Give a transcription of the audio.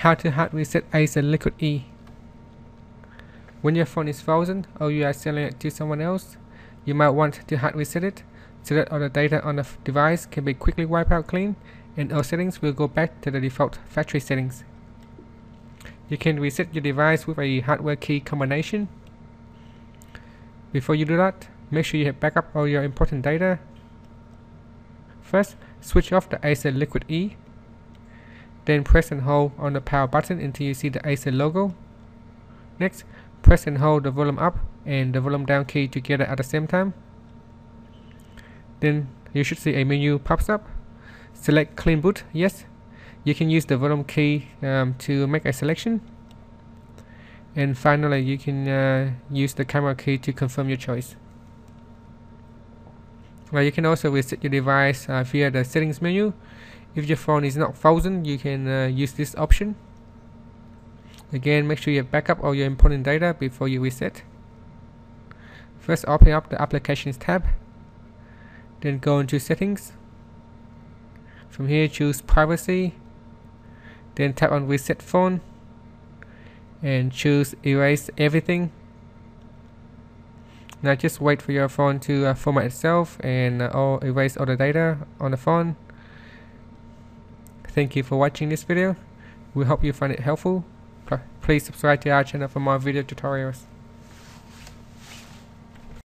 How to hard reset Acer Liquid E. When your phone is frozen or you are selling it to someone else, you might want to hard reset it so that all the data on the device can be quickly wiped out clean and all settings will go back to the default factory settings. You can reset your device with a hardware key combination. Before you do that, make sure you have backup all your important data. First, switch off the Acer Liquid E then press and hold on the power button until you see the Acer logo. Next, press and hold the volume up and the volume down key together at the same time. Then you should see a menu pops up. Select clean boot, yes. You can use the volume key um, to make a selection. And finally, you can uh, use the camera key to confirm your choice. Well, you can also reset your device uh, via the settings menu if your phone is not frozen you can uh, use this option. Again make sure you backup all your important data before you reset. First open up the applications tab then go into settings. From here choose privacy then tap on reset phone and choose erase everything. Now just wait for your phone to uh, format itself and uh, erase all the data on the phone Thank you for watching this video. We hope you find it helpful. Please subscribe to our channel for more video tutorials.